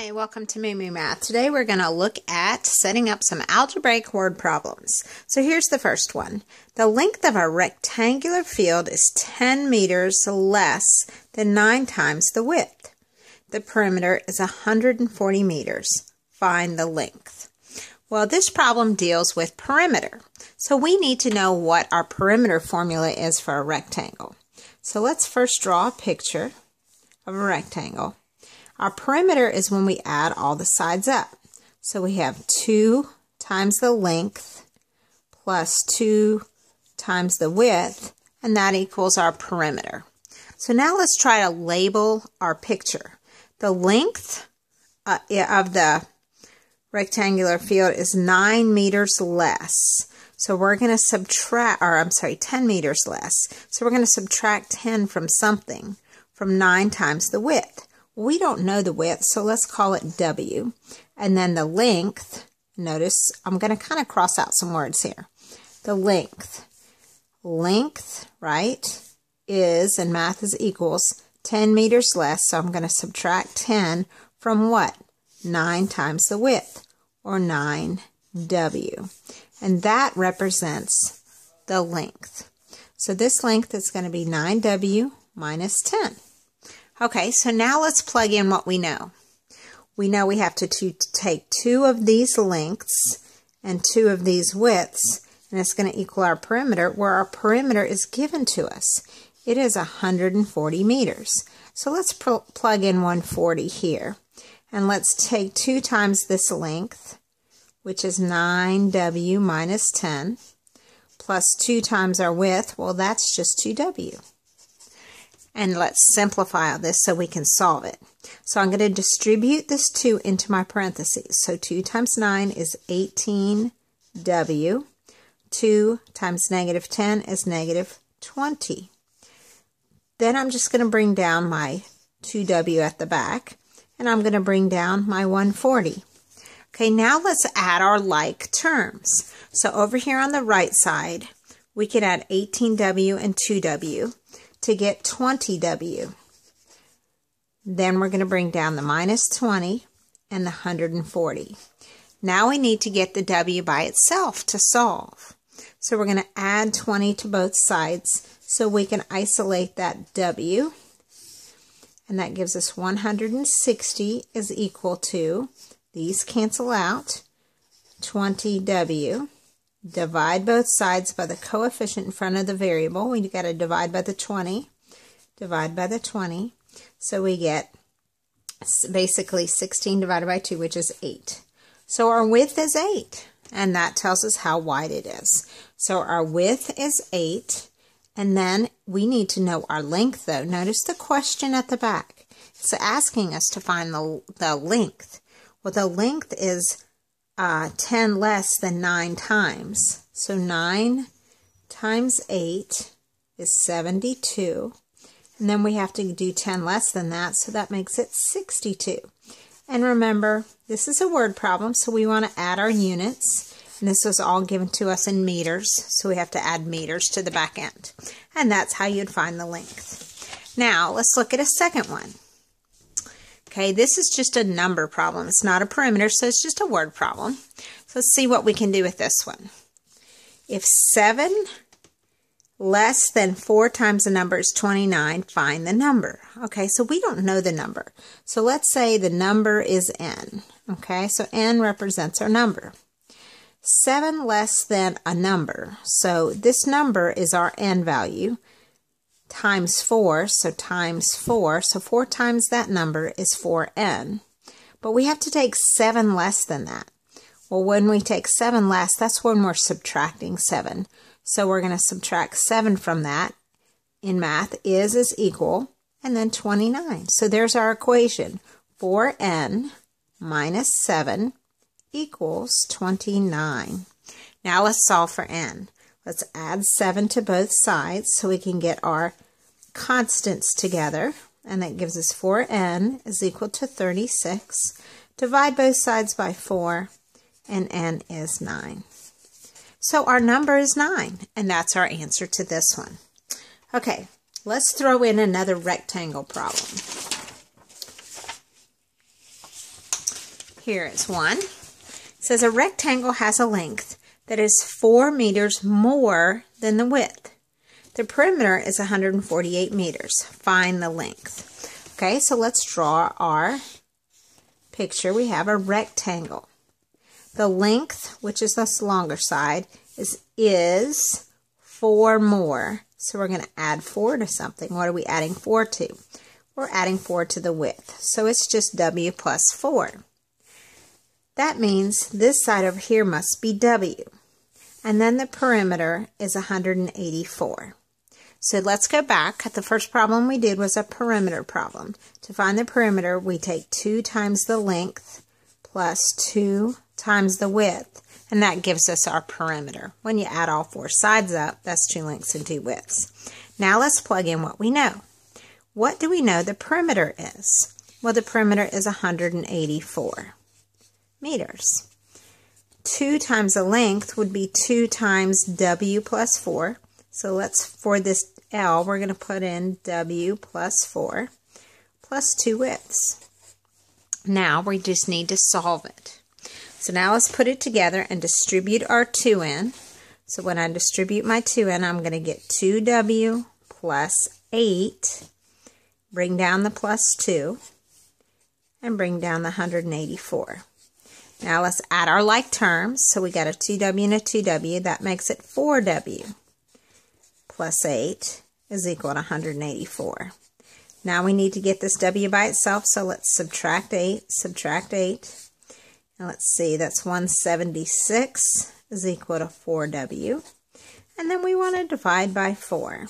Hi, welcome to Moo Moo Math. Today we're going to look at setting up some algebraic word problems. So here's the first one. The length of a rectangular field is 10 meters less than 9 times the width. The perimeter is 140 meters. Find the length. Well, this problem deals with perimeter. So we need to know what our perimeter formula is for a rectangle. So let's first draw a picture of a rectangle. Our perimeter is when we add all the sides up. So we have 2 times the length plus 2 times the width, and that equals our perimeter. So now let's try to label our picture. The length uh, of the rectangular field is 9 meters less. So we're going to subtract, or I'm sorry, 10 meters less. So we're going to subtract 10 from something, from 9 times the width. We don't know the width, so let's call it W. And then the length, notice I'm going to kind of cross out some words here. The length. Length, right, is, and math is equals, 10 meters less, so I'm going to subtract 10 from what? 9 times the width, or 9W. And that represents the length. So this length is going to be 9W minus 10. Okay, so now let's plug in what we know. We know we have to, take two of these lengths and two of these widths, and it's going to equal our perimeter, where our perimeter is given to us. It is 140 meters. So let's plug in 140 here. And let's take 2 times this length, which is 9w minus 10, plus 2 times our width. Well, that's just 2w. And let's simplify this so we can solve it. So I'm going to distribute this 2 into my parentheses. So 2 times 9 is 18w. 2 times negative 10 is negative 20. Then I'm just going to bring down my 2w at the back. And I'm going to bring down my 140. Okay, now let's add our like terms. So over here on the right side, we can add 18w and 2w to get 20W. Then we're going to bring down the minus 20 and the 140. Now we need to get the W by itself to solve. So we're going to add 20 to both sides so we can isolate that W. And that gives us 160 is equal to, these cancel out, 20W. Divide both sides by the coefficient in front of the variable. We got to divide by the 20. Divide by the 20. So we get basically 16 divided by 2, which is 8. So our width is 8, and that tells us how wide it is. So our width is 8, and then we need to know our length, though. Notice the question at the back. It's asking us to find the, the length. Well, the length is uh, 10 less than 9 times. So 9 times 8 is 72. And then we have to do 10 less than that, so that makes it 62. And remember, this is a word problem, so we want to add our units. And this was all given to us in meters, so we have to add meters to the back end. And that's how you'd find the length. Now, let's look at a second one. Okay, this is just a number problem. It's not a perimeter, so it's just a word problem. So let's see what we can do with this one. If 7 less than 4 times the number is 29, find the number. Okay, so we don't know the number. So let's say the number is n. Okay, so n represents our number. 7 less than a number. So this number is our n value times 4, so times 4. So 4 times that number is 4n. But we have to take 7 less than that. Well, when we take 7 less, that's when we're subtracting 7. So we're going to subtract 7 from that. In math, is is equal, and then 29. So there's our equation. 4n minus 7 equals 29. Now let's solve for n. Let's add 7 to both sides so we can get our constants together. And that gives us 4n is equal to 36. Divide both sides by 4, and n is 9. So our number is 9, and that's our answer to this one. Okay, let's throw in another rectangle problem. Here is one. It says a rectangle has a length that is 4 meters more than the width. The perimeter is 148 meters. Find the length. Okay, so let's draw our picture. We have a rectangle. The length, which is this longer side, is, is 4 more. So we're going to add 4 to something. What are we adding 4 to? We're adding 4 to the width. So it's just W plus 4. That means this side over here must be W. And then the perimeter is 184. So let's go back. The first problem we did was a perimeter problem. To find the perimeter, we take 2 times the length plus 2 times the width, and that gives us our perimeter. When you add all four sides up, that's 2 lengths and 2 widths. Now let's plug in what we know. What do we know the perimeter is? Well, the perimeter is 184 meters. 2 times the length would be 2 times W plus 4. So let's, for this L, we're going to put in W plus 4 plus 2 widths. Now we just need to solve it. So now let's put it together and distribute our 2 in. So when I distribute my 2 in, I'm going to get 2W plus 8, bring down the plus 2, and bring down the 184. Now let's add our like terms. So we got a 2W and a 2W. That makes it 4W plus 8 is equal to 184. Now we need to get this W by itself, so let's subtract 8, subtract 8. And let's see, that's 176 is equal to 4W. And then we want to divide by 4.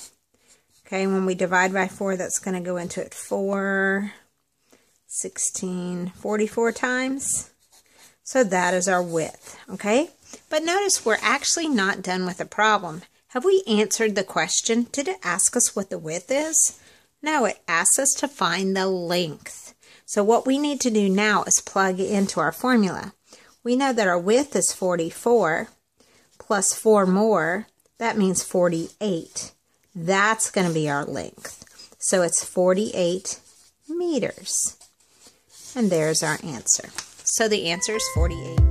Okay, when we divide by 4, that's going to go into it 4, 16, 44 times. So that is our width, okay? But notice we're actually not done with the problem. Have we answered the question? Did it ask us what the width is? No, it asks us to find the length. So what we need to do now is plug into our formula. We know that our width is 44 plus 4 more. That means 48. That's going to be our length. So it's 48 meters. And there's our answer. So the answer is 48